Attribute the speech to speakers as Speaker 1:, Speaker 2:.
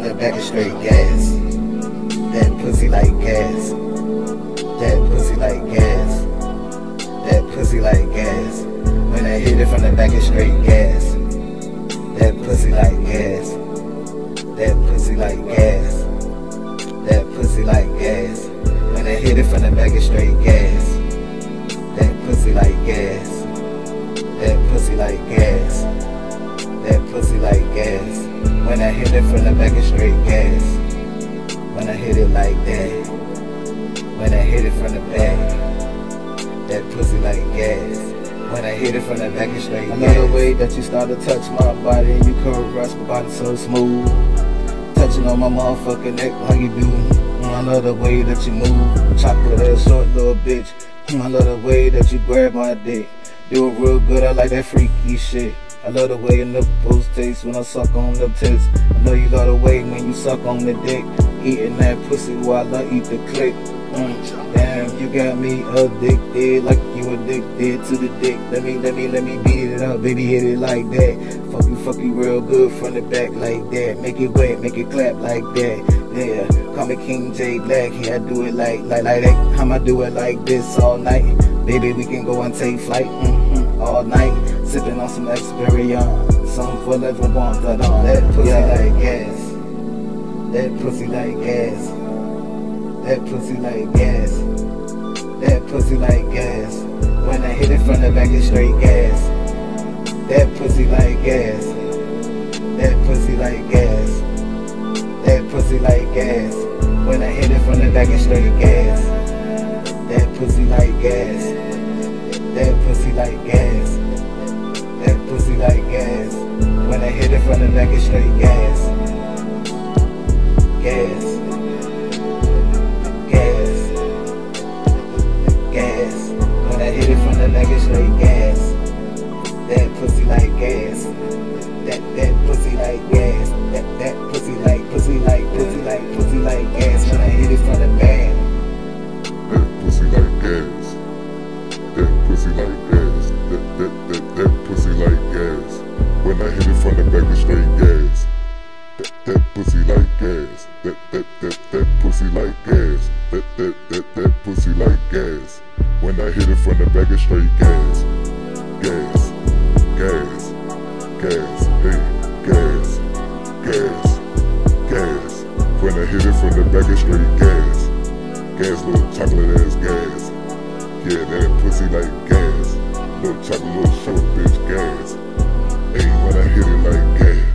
Speaker 1: back of straight gas. That pussy like gas. That pussy like gas. That pussy like gas. When I hit it from the back of straight gas. That pussy like gas. That pussy like gas. That pussy like gas. When I hit it from the back of straight gas. That pussy like gas. That pussy like gas. When I hit like that. When I hit it from the back. That pussy like gas. When I hit it from the back straight gas.
Speaker 2: Another way that you start to touch my body and you caress my body so smooth. Touching on my motherfucking neck like you do. I love the way that you move. Chocolate ass short little bitch. I love the way that you grab my dick. Do it real good, I like that freaky shit. I love the way your nipples taste when I suck on the tits. I know you love the way when you suck on the dick. Eating that pussy while I eat the click. Mm, damn, you got me addicted like you addicted to the dick. Let me, let me, let me beat it up, baby, hit it like that. Fuck you, fuck you real good from the back like that. Make it wet, make it clap like that. Yeah, call me King Jay Black. Yeah, I do it like, like, like that. I'ma do it like this all night. Baby, we can go and take flight mm-hmm, all night. Sipping on some Experience. some for level one, that on
Speaker 1: That pussy like gas. That pussy like gas. That pussy like gas. That pussy like gas. When I hit it from the back, it's straight gas. That pussy like gas. That pussy like gas. That pussy like gas. When I hit it from the back, it's straight gas. That pussy like gas. That pussy like gas. That pussy like gas. When I hit it from the back, it's straight gas. Gas. Gas. Gas. When I hit it from the it's straight gas. That pussy like gas. That that pussy like gas. That that pussy like pussy like pussy like pussy like gas. When I hit it from the back.
Speaker 3: That pussy like gas. That pussy like gas. That that that that pussy like gas. When I hit it from the back, it's straight gas that that that that pussy like gas. That that that that pussy like gas. When I hit it from the back, it's straight gas, gas, gas, gas. Hey, gas, gas, gas. When I hit it from the back, it's straight gas, gas, little chocolate ass gas. Yeah, that pussy like gas, little chocolate, little short bitch gas. Hey, when I hit it like gas.